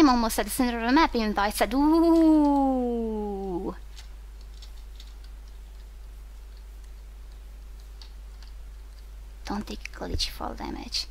I'm almost at the center of the map even though I said ooh. Don't take glitchy fall damage.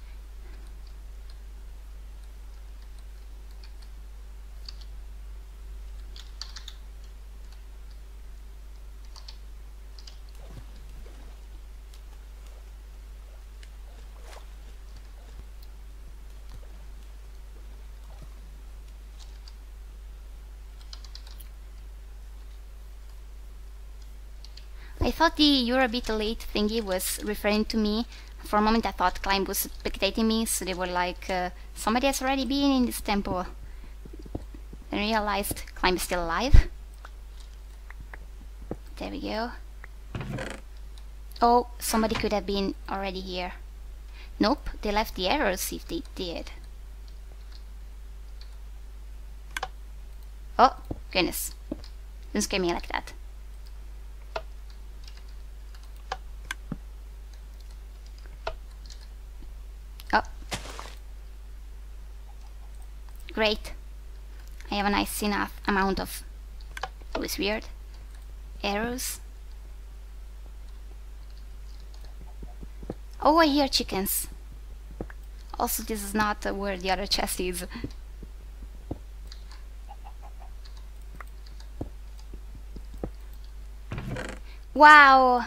Thought the you're a bit late thingy was referring to me. For a moment I thought Climb was spectating me, so they were like, uh, somebody has already been in this temple. Then realized Climb is still alive. There we go. Oh, somebody could have been already here. Nope, they left the arrows if they did. Oh, goodness. Don't scare me like that. Oh. Great. I have a nice enough amount of... Oh, it's weird. Arrows. Oh, I hear chickens. Also, this is not uh, where the other chest is. Wow!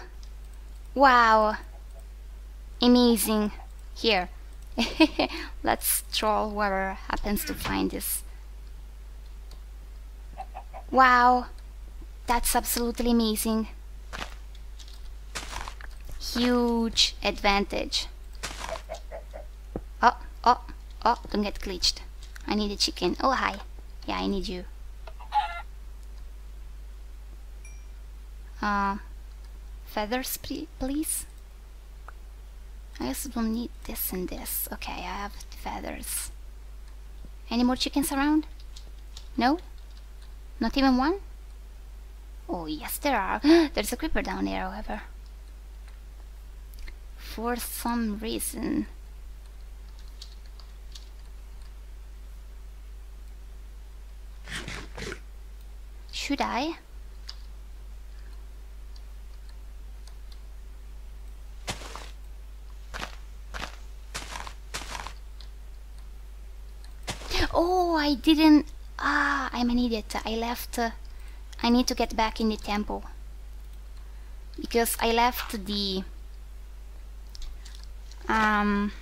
Wow! Amazing. Here. Let's troll whoever happens to find this. Wow! That's absolutely amazing. Huge advantage. Oh, oh, oh, don't get glitched. I need a chicken. Oh, hi. Yeah, I need you. Uh, feathers, please? I guess we'll need this and this. Okay, I have feathers. Any more chickens around? No? Not even one? Oh, yes, there are. There's a creeper down there, however. For some reason. Should I? Oh, I didn't... Ah, I'm an idiot. I left... Uh, I need to get back in the temple. Because I left the... Um...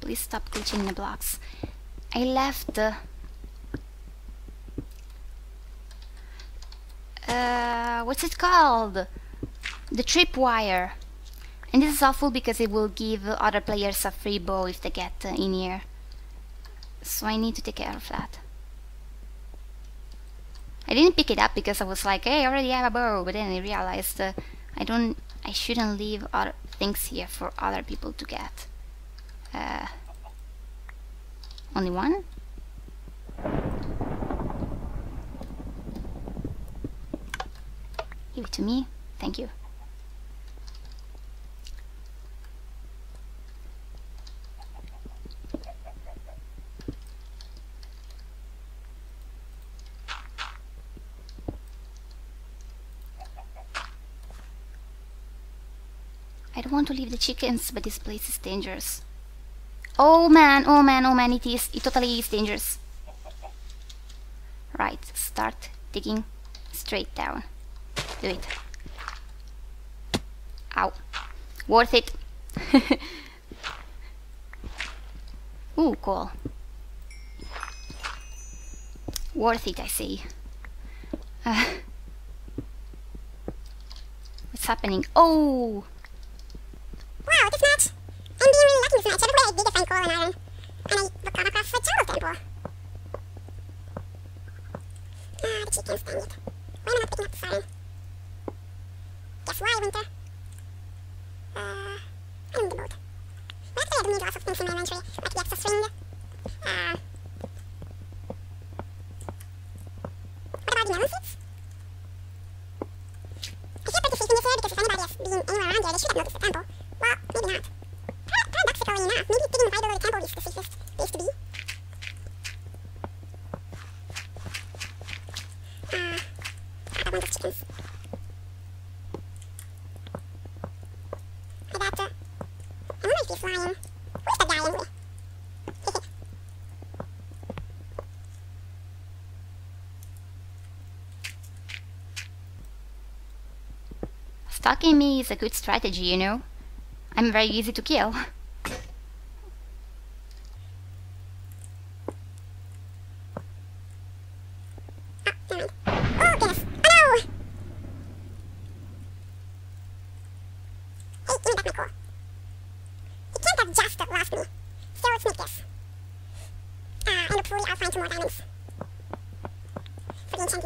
Please stop glitching the blocks. I left the... Uh, what's it called? The tripwire. And this is awful because it will give other players a free bow if they get uh, in here. So I need to take care of that. I didn't pick it up because I was like, hey, I already have a bow, but then I realized uh, I don't, I shouldn't leave other things here for other people to get. Uh, only one? Give it to me. Thank you. I don't want to leave the chickens, but this place is dangerous. Oh man, oh man, oh man, it is. It totally is dangerous. Right, start digging straight down. Do it. Ow. Worth it. Ooh, cool. Worth it, I say. Uh, what's happening? Oh! Wow, this match! I'm being really lucky this match. Everywhere I dig, I find coal and iron. And I come across the Charles Temple. Ah, the chickens, dang it. Why am I not picking up the siren? Guess why, Winther? Uh, I need the boat. Well, actually, I do need lots of things in my inventory, like the extra string. Uh, what about the melon seeds? I feel pretty safe in this area because if anybody has been anywhere around here, they should have noticed the temple. Well, maybe not. Probably flying. Where's that guy anyway? Stalking me is a good strategy, you know. I'm very easy to kill.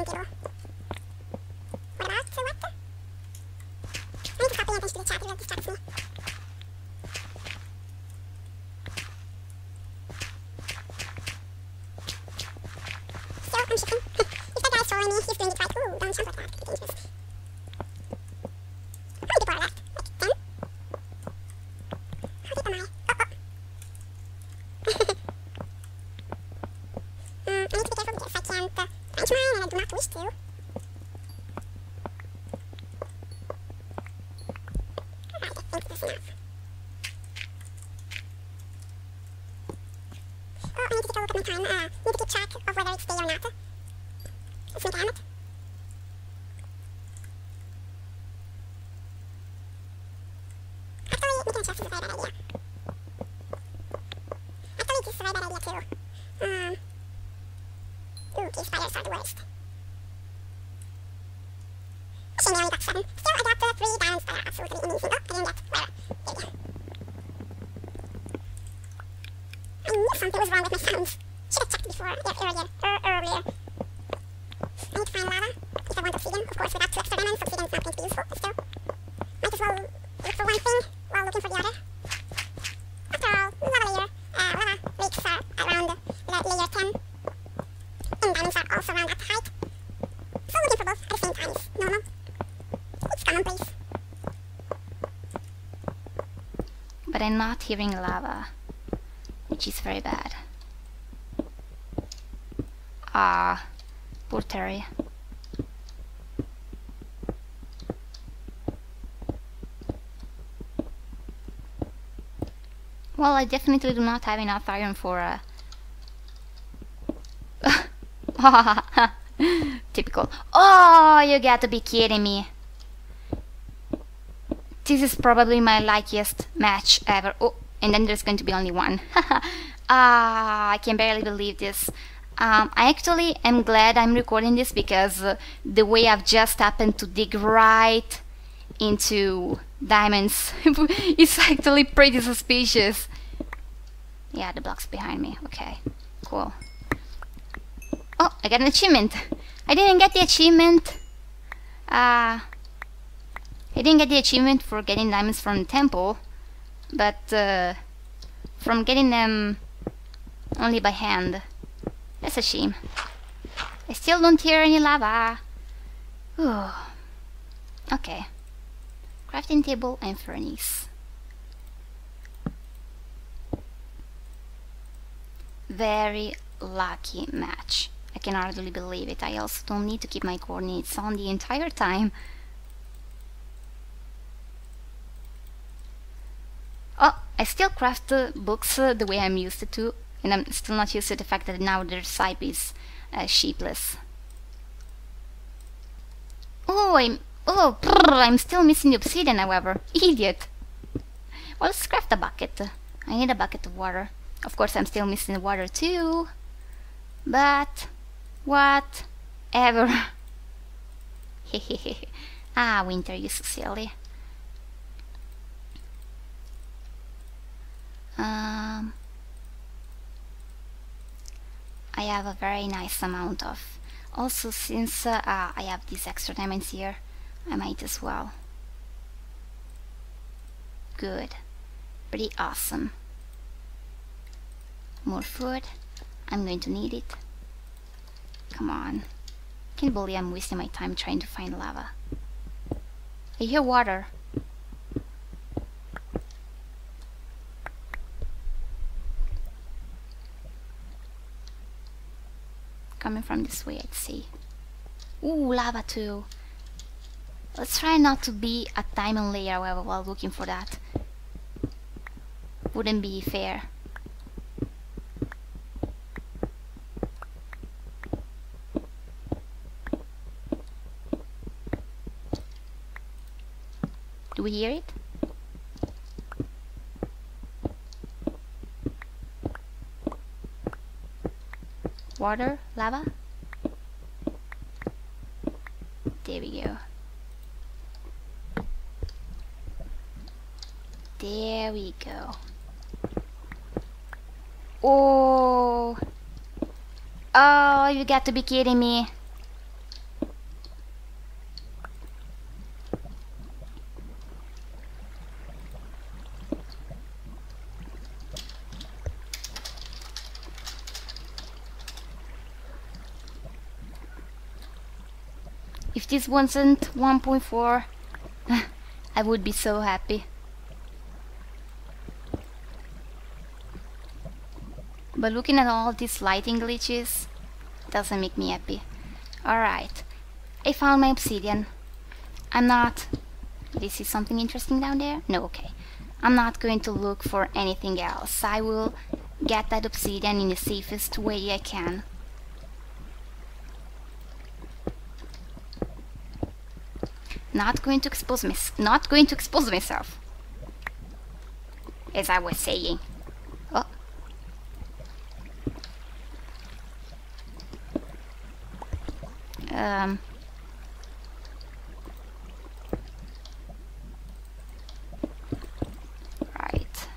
Oh, 先のきちゃって。I knew something was wrong with my sounds. Should have checked before, yeah, earlier, er, earlier. I need to find lava if I want obsidian. Of course, without two extra diamonds, obsidian is not going to be useful, still. Might as well look for one thing while looking for the other. After all, lava layer, uh, lava lakes are around la layer 10. And diamonds are also around that height. So looking for both at the same time is normal. It's commonplace. But I'm not hearing lava, which is very bad. Ah, poor Terry. Well, I definitely do not have enough iron for a... Typical. Oh, you got to be kidding me. This is probably my luckiest match ever. Oh, and then there's going to be only one. ah, I can barely believe this. Um, I actually am glad I'm recording this because uh, the way I've just happened to dig right into diamonds is actually pretty suspicious. Yeah, the block's behind me. Okay, cool. Oh, I got an achievement. I didn't get the achievement. Uh, I didn't get the achievement for getting diamonds from the temple, but uh, from getting them only by hand. That's a shame. I still don't hear any lava. Whew. Okay. Crafting table and furnace. Very lucky match. I can hardly believe it. I also don't need to keep my coordinates on the entire time. Oh, I still craft the books uh, the way I'm used to, and I'm still not used to the fact that now their type is uh, shapeless. Oh, I'm oh, brr, I'm still missing the obsidian, however. Idiot. Well, let's craft a bucket. I need a bucket of water. Of course, I'm still missing the water too. But whatever. Hehehe. ah, Winther, you so silly. Um, I have a very nice amount of. Also, since uh, I have these extra diamonds here, I might as well. Good. Pretty awesome. More food. I'm going to need it. Come on. Can't believe I'm wasting my time trying to find lava. I hear water. Coming from this way, I'd see. Ooh, lava too. Let's try not to be a diamond layer, however, while looking for that. wouldn't be fair. Do we hear it? Water? Lava? There we go. There we go. Oh! Oh, you got to be kidding me. If this wasn't 1.4, I would be so happy. But looking at all these lighting glitches doesn't make me happy. Alright, I found my obsidian. I'm not... This is something interesting down there? No, okay. I'm not going to look for anything else. I will get that obsidian in the safest way I can. Not going to expose my, not going to expose myself. As I was saying. Oh. Um. Right.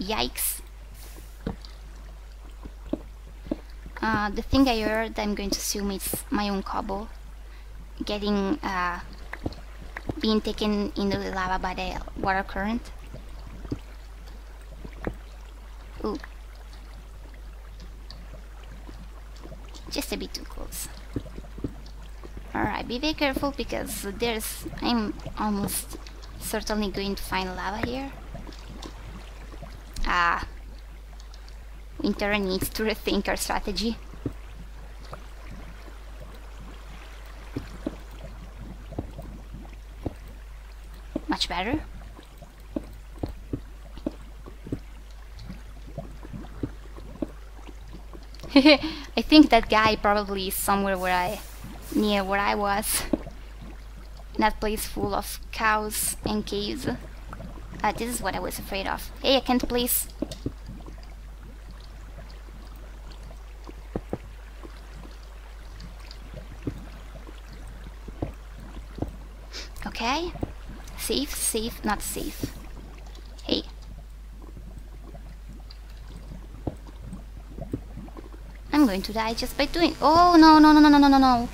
Yikes. Uh, the thing I heard, I'm going to assume it's my own cobble getting uh, being taken into the lava by the water current. Ooh. Just a bit too close. Alright, be very careful because there's... I'm almost certainly going to find lava here. Ah. Winther needs to rethink our strategy. Much better. I think that guy probably is somewhere where I near where I was. That place full of cows and caves. Uh, this is what I was afraid of. Hey, I can't place Okay. Safe, safe, not safe. Hey. I'm going to die just by doing... Oh, no, no, no, no, no, no, no.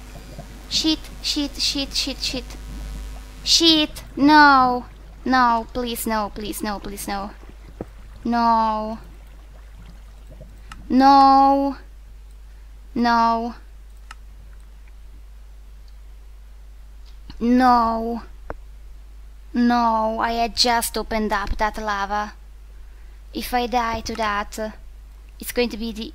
Shit, shit, shit, shit, shit. Shit! No! No, please, no, please, no, please, no. No. No. No. No. No, I had just opened up that lava. If I die to that, it's going to be the...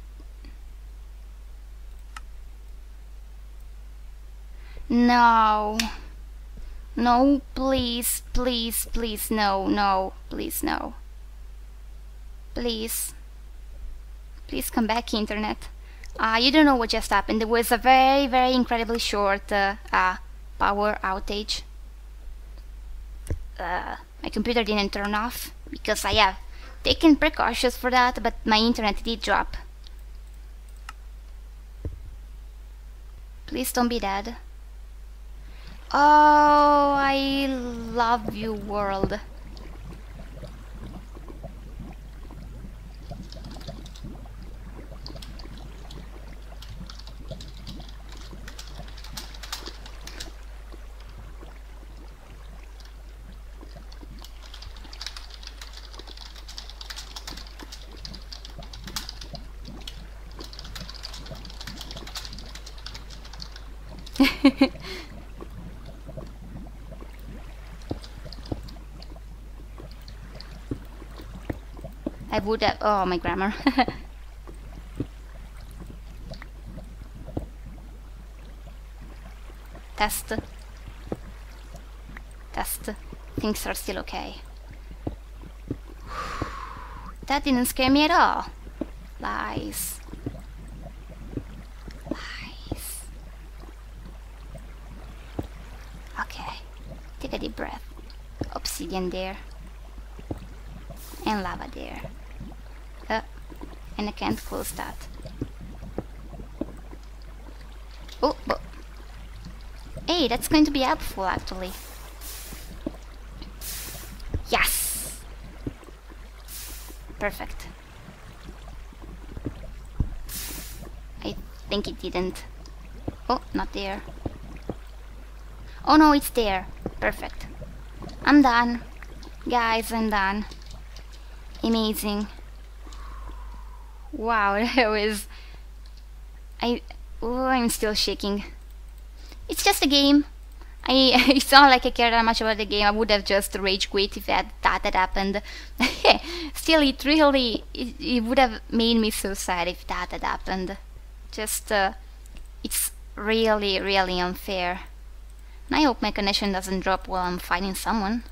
No. No, please, please, please, no, no, please, no. Please. Please come back, internet. Ah, uh, you don't know what just happened. There was a very, very incredibly short uh, uh, power outage. Uh, my computer didn't turn off because I have taken precautions for that, but my internet did drop. Please don't be dead. Oh, I love you, world. I would have... Oh, my grammar. Test. Test. Things are still okay. That didn't scare me at all. Lies. Lies. Okay. Take a deep breath. Obsidian there. And lava there. Uh, and I can't close that. Oh, oh. Hey, that's going to be helpful actually. Yes! Perfect. I think it didn't. Oh, not there. Oh no, it's there. Perfect. I'm done. Guys, I'm done. Amazing. Wow, that was... I... Oh, I'm still shaking. It's just a game. I, it's not like I care that much about the game. I would have just rage quit if that, that had happened. Still, it really, it, it, would have made me so sad if that had happened. Just, uh, it's really, really unfair. And I hope my connection doesn't drop while I'm fighting someone.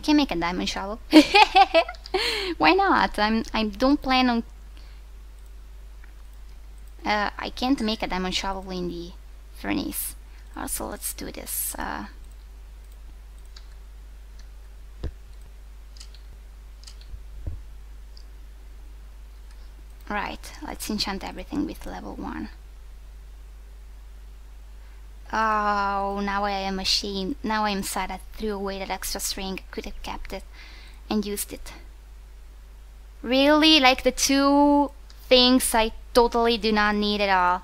I can make a diamond shovel. Why not? I'm I don't plan on uh, I can't make a diamond shovel in the furnace. Also, let's do this. Uh, right, let's enchant everything with level 1. Oh, now I am ashamed. Now I am sad I threw away that extra string. I Could have kept it and used it. Really? Like the two things I totally do not need at all.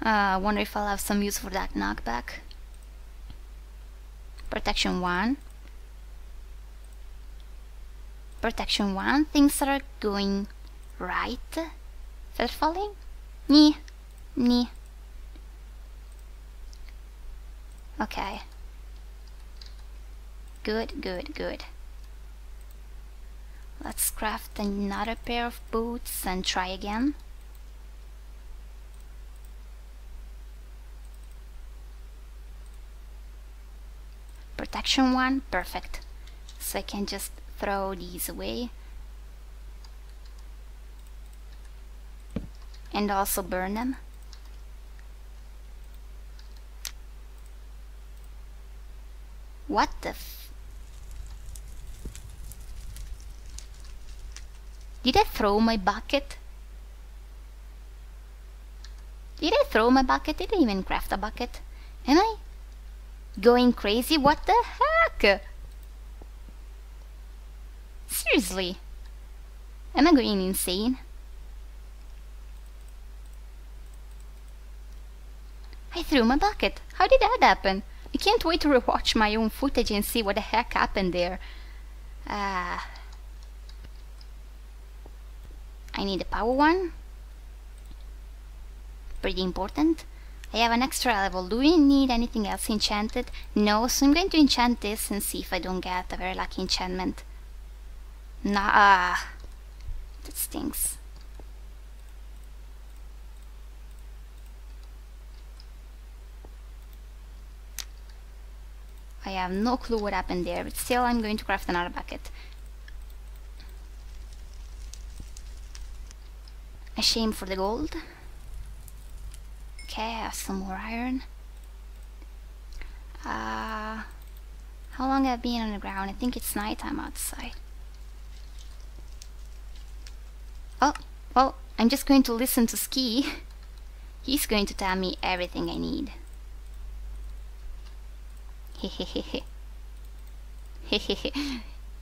I uh, wonder if I'll have some use for that knockback. Protection 1. Protection 1. Things are going right. Feather falling? Nee. Nee. Okay. Good, good, good. Let's craft another pair of boots and try again. Protection one, perfect. So I can just throw these away. And also burn them. What the Did I throw my bucket? Did I throw my bucket? Did I even craft a bucket? Am I going crazy? What the heck? Seriously? Am I going insane? I threw my bucket. How did that happen? I can't wait to rewatch my own footage and see what the heck happened there. Ah. I need a power one. Pretty important. I have an extra level. Do we need anything else enchanted? No, so I'm going to enchant this and see if I don't get a very lucky enchantment. Nah, ah, that stinks. I have no clue what happened there, but still I'm going to craft another bucket. A shame for the gold. Okay, I have some more iron. Uh, how long have I been on the ground? I think it's nighttime outside. Oh, well, I'm just going to listen to Ski. He's going to tell me everything I need.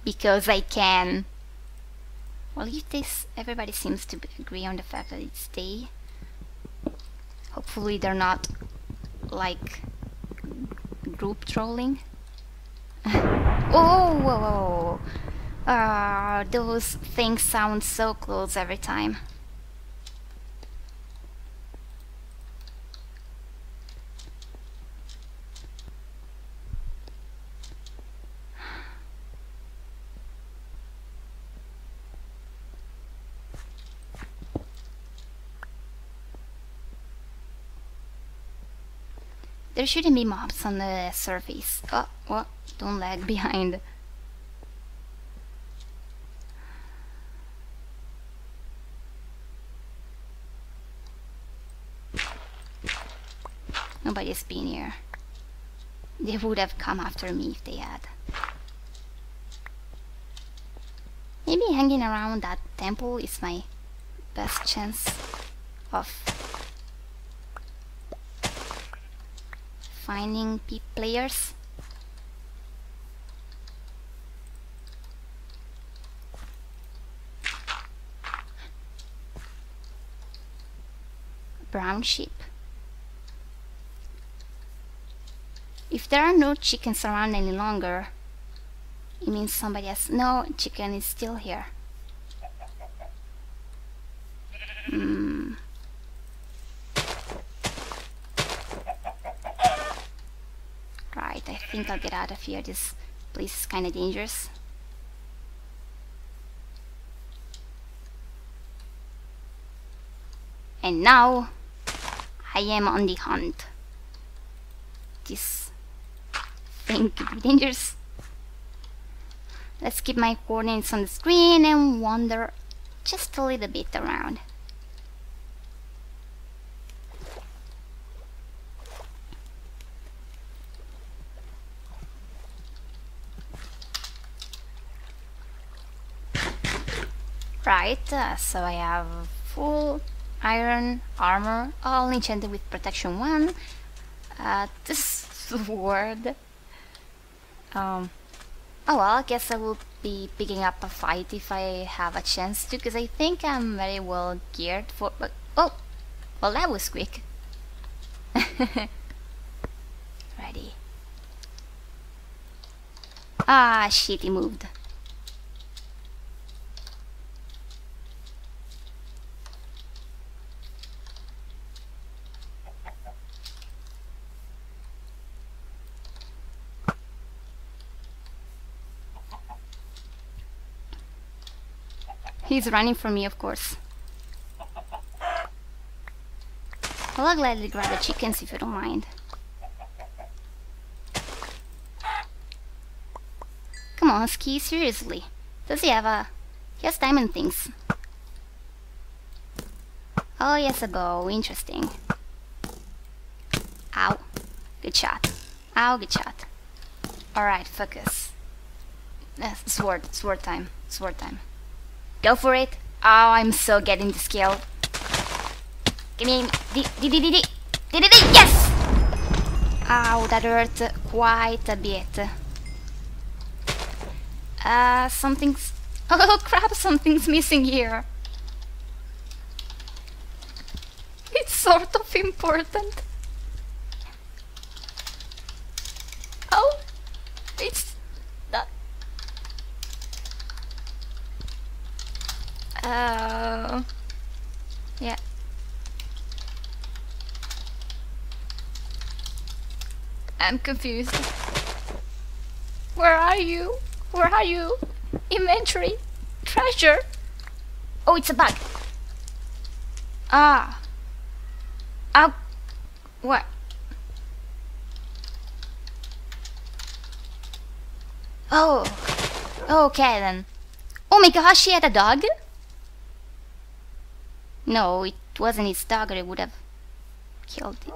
Because I can. Well, if this, everybody seems to agree on the fact that it's day. Hopefully they're not, like, group trolling. oh, whoa, whoa. Uh, those things sound so close every time. There shouldn't be mobs on the surface. Oh, what? Don't lag behind. Nobody's been here. They would have come after me if they had. Maybe hanging around that temple is my best chance of finding pe players. Brown sheep. If there are no chickens around any longer, it means somebody else. No, chicken is still here. Hmm. Right, I think I'll get out of here. This place is kind of dangerous. And now, I am on the hunt. This thing could be dangerous. Let's keep my coordinates on the screen and wander just a little bit around. Right, uh, so I have full iron armor, all enchanted with protection 1. Uh, this sword. Um, oh well, I guess I will be picking up a fight if I have a chance to, because I think I'm very well geared for. But oh, well that was quick. Ready. Ah, shit, he moved. He's running for me, of course. Well, I'll gladly grab the chickens if you don't mind. Come on, Ski, seriously. Does he have a... He has diamond things. Oh, yes, a bow. Interesting. Ow. Good shot. Ow, good shot. Alright, focus. Uh, sword, sword time, sword time. Go for it. Oh, I'm so getting the skill. Give me... Yes! Ow, that hurt quite a bit. Uh, something's... Oh crap, something's missing here. It's sort of important. Oh, it's not. Uh, yeah. I'm confused. Where are you? Where are you? Inventory? Treasure? Oh, it's a bug. Ah. Ah. What? Oh. Okay then. Oh my gosh, she had a dog? No, it wasn't his dog or it would have killed it.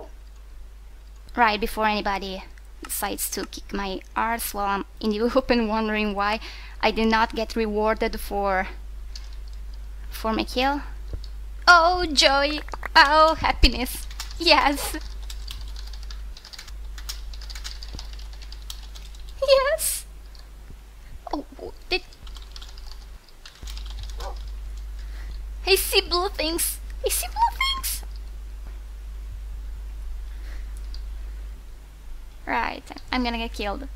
Right before anybody decides to kick my arse while I'm in the open wondering why I did not get rewarded for for my kill. Oh joy! Oh happiness! Yes! Oh, did... I see blue things! See blue things! Right, I'm gonna get killed.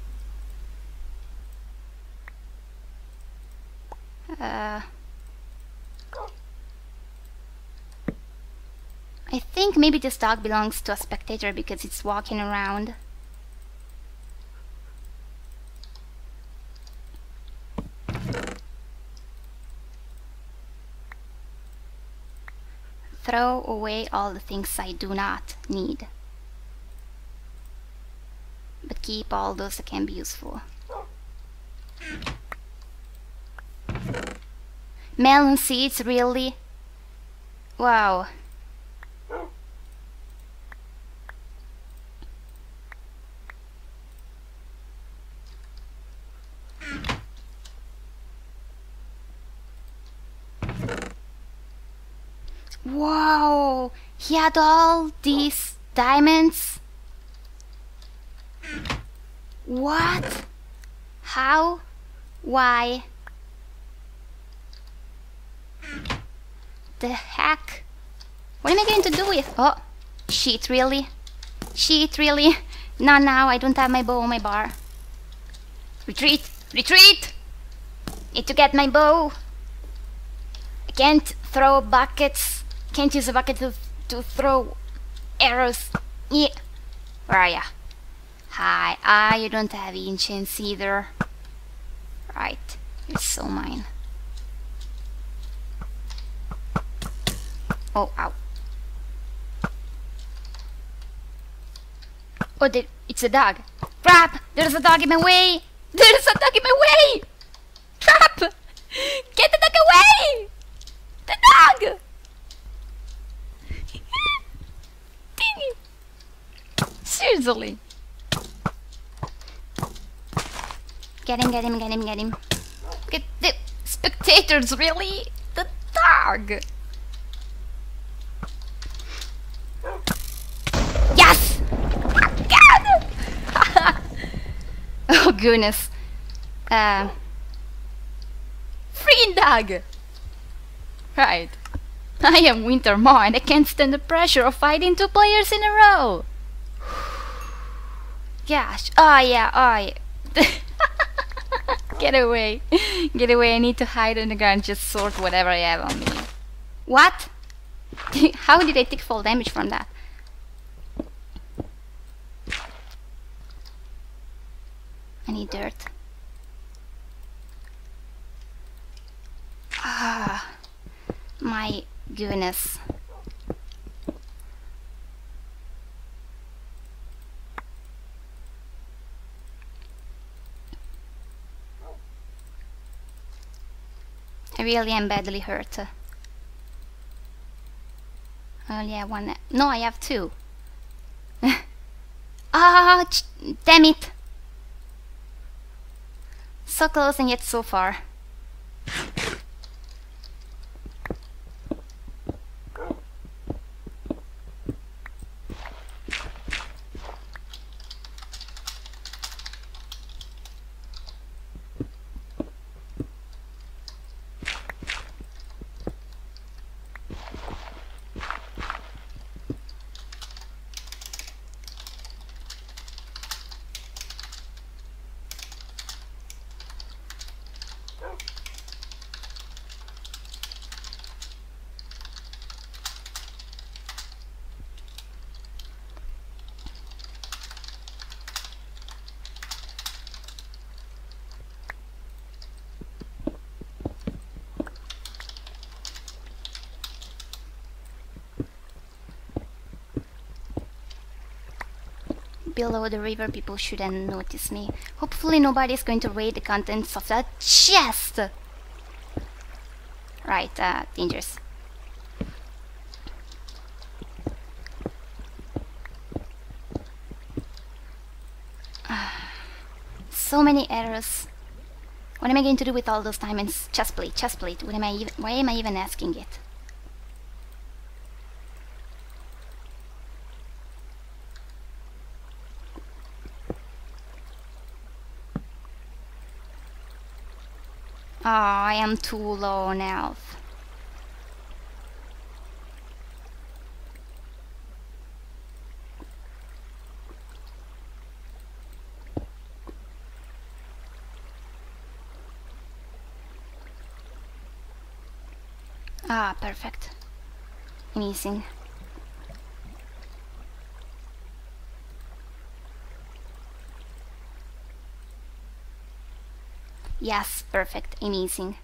Uh... I think maybe this dog belongs to a spectator because it's walking around. Throw away all the things I do not need. But keep all those that can be useful. Melon seeds, really? Wow. Wow, he had all these diamonds. What? How? Why? The heck? What am I going to do with? Oh, shit, really? Shit, really? Not now, I don't have my bow on my bar. Retreat! Retreat! Need to get my bow. I can't throw buckets. Can't use a bucket to, to throw arrows. Yeah. Where are ya? Hi. Ah, you don't have ancients either. Right. It's so mine. Oh, ow. Oh, there, it's a dog. Crap! There's a dog in my way! There's a dog in my way! Crap! Get the dog away! The dog! Dang it! Seriously. Get him, get him, get him, get him. Get the spectators, really? The dog! Yes! God! oh goodness. Uh, free dog! Right. I am Winther Maw and I can't stand the pressure of fighting two players in a row. Gosh. Oh yeah, oh yeah. Get away. Get away. I need to hide in the ground just sort whatever I have on me. What? How did I take fall damage from that? I need dirt. Ah, my goodness. I really am badly hurt. Oh yeah, one. No, I have two. Ah, damn it! So close and yet so far. Below the river people shouldn't notice me. Hopefully nobody's going to raid the contents of that chest! Right, uh, dangerous. so many errors. What am I going to do with all those diamonds? Chestplate, chestplate. What am I even? Why am I even asking it? Oh, I am too low on health. Ah, perfect. Amazing. Yes, perfect, amazing.